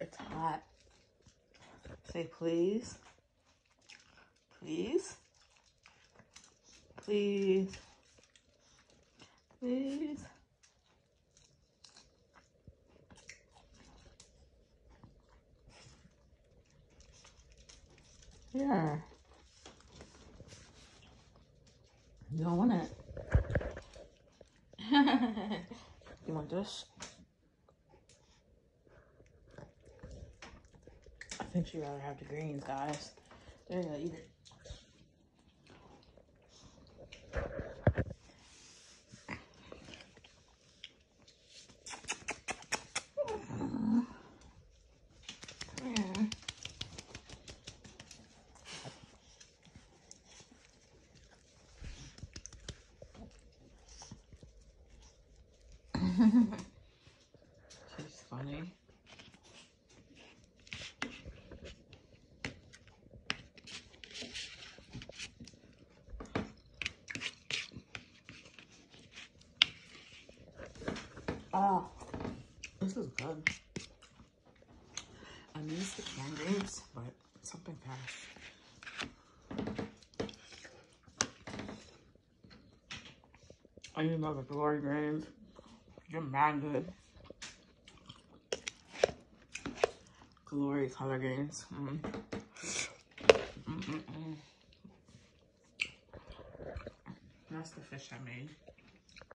It's hot. Say please. Please. Please. Please. Yeah. You don't want it. you want this? I think she'd rather have the greens, guys. There you go, eat it. She's funny. Oh, this is good. I miss the canned greens, but something fresh. I need love the glory greens. You're mad good. Glory color games. Mm. Mm -mm -mm. That's the fish I made.